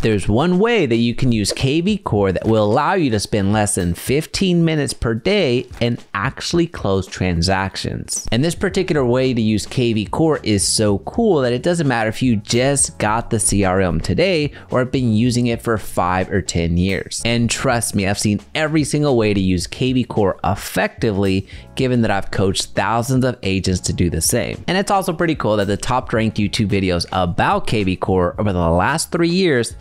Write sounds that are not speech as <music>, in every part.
There's one way that you can use kvCORE that will allow you to spend less than 15 minutes per day and actually close transactions. And this particular way to use kvCORE is so cool that it doesn't matter if you just got the CRM today or have been using it for five or 10 years. And trust me, I've seen every single way to use kvCORE effectively, given that I've coached thousands of agents to do the same. And it's also pretty cool that the top ranked YouTube videos about kvCORE over the last three years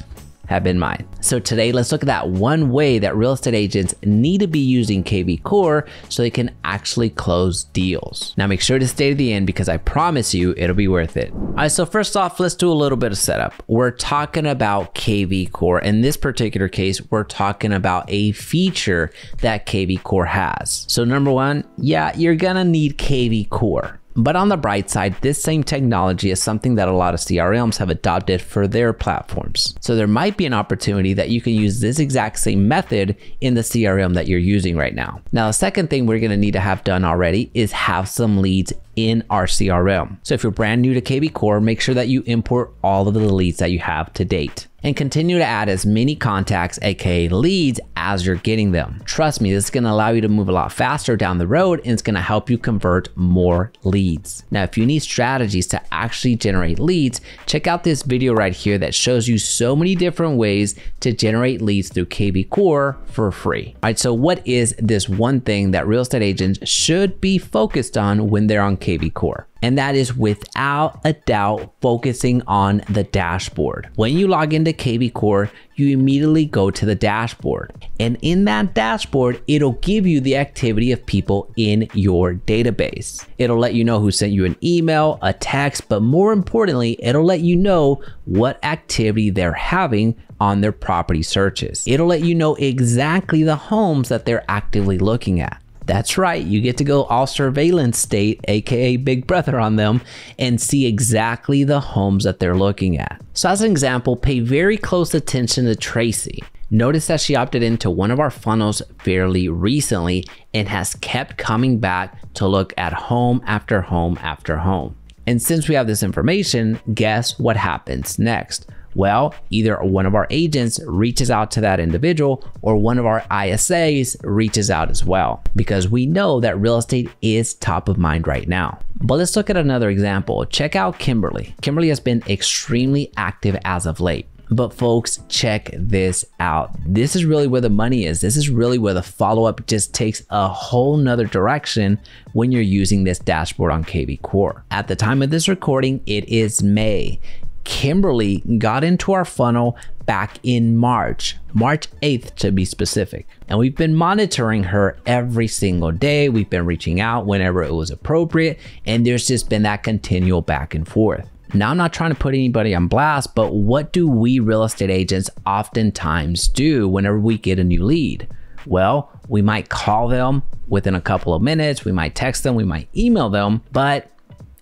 have been mine. So today, let's look at that one way that real estate agents need to be using kvCORE so they can actually close deals. Now make sure to stay to the end because I promise you it'll be worth it. All right, so first off, let's do a little bit of setup. We're talking about kvCORE. In this particular case, we're talking about a feature that kvCORE has. So number one, yeah, you're gonna need kvCORE. But on the bright side, this same technology is something that a lot of CRMs have adopted for their platforms. So there might be an opportunity that you can use this exact same method in the CRM that you're using right now. Now, the second thing we're gonna need to have done already is have some leads in our CRM. So if you're brand new to kvCORE, make sure that you import all of the leads that you have to date and continue to add as many contacts, aka leads, as you're getting them. Trust me, this is gonna allow you to move a lot faster down the road and it's gonna help you convert more leads. Now, if you need strategies to actually generate leads, check out this video right here that shows you so many different ways to generate leads through kvCORE for free. All right, so what is this one thing that real estate agents should be focused on when they're on kvCORE? And that is without a doubt focusing on the dashboard. When you log into kvCORE, you immediately go to the dashboard. And in that dashboard, it'll give you the activity of people in your database. It'll let you know who sent you an email, a text, but more importantly, it'll let you know what activity they're having on their property searches. It'll let you know exactly the homes that they're actively looking at. That's right, you get to go all surveillance state, aka Big Brother, on them and see exactly the homes that they're looking at. So, as an example, pay very close attention to Tracy. Notice that she opted into one of our funnels fairly recently and has kept coming back to look at home after home after home. And since we have this information, guess what happens next? Well, either one of our agents reaches out to that individual or one of our ISAs reaches out as well because we know that real estate is top of mind right now. But let's look at another example. Check out Kimberly. Kimberly has been extremely active as of late. But folks, check this out. This is really where the money is. This is really where the follow up just takes a whole nother direction when you're using this dashboard on kvCORE. At the time of this recording, it is May. Kimberly got into our funnel back in March, March 8th to be specific. And we've been monitoring her every single day. We've been reaching out whenever it was appropriate. And there's just been that continual back and forth. Now, I'm not trying to put anybody on blast, but what do we real estate agents oftentimes do whenever we get a new lead? Well, we might call them within a couple of minutes, we might text them, we might email them, but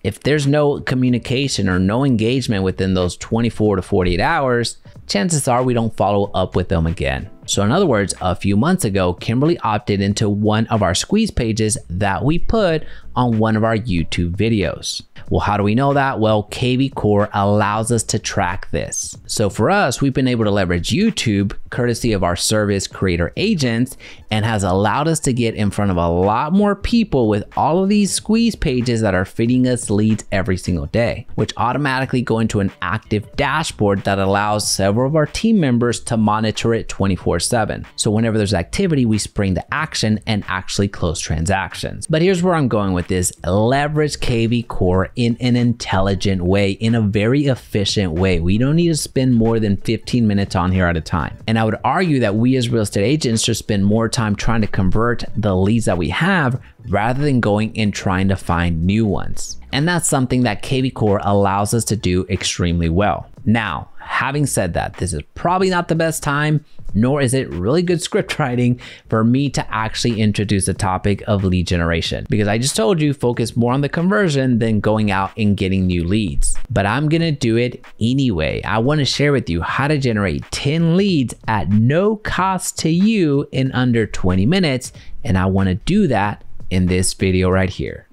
if there's no communication or no engagement within those 24 to 48 hours, chances are we don't follow up with them again. So in other words, a few months ago, Kimberly opted into one of our squeeze pages that we put on one of our YouTube videos. Well, how do we know that? Well, kvCORE allows us to track this. So for us, we've been able to leverage YouTube courtesy of our service creator agents and has allowed us to get in front of a lot more people with all of these squeeze pages that are feeding us leads every single day, which automatically go into an active dashboard that allows several of our team members to monitor it 24 7. So whenever there's activity, we spring the action and actually close transactions. But here's where I'm going with this leverage kvCORE in an intelligent way, in a very efficient way. We don't need to spend more than 15 minutes on here at a time. And I would argue that we as real estate agents should spend more time trying to convert the leads that we have rather than going and trying to find new ones. And that's something that kvCORE allows us to do extremely well. Now, having said that, this is probably not the best time nor is it really good script <laughs> writing for me to actually introduce the topic of lead generation because I just told you focus more on the conversion than going out and getting new leads. But I'm gonna do it anyway. I wanna share with you how to generate 10 leads at no cost to you in under 20 minutes. And I wanna do that in this video right here.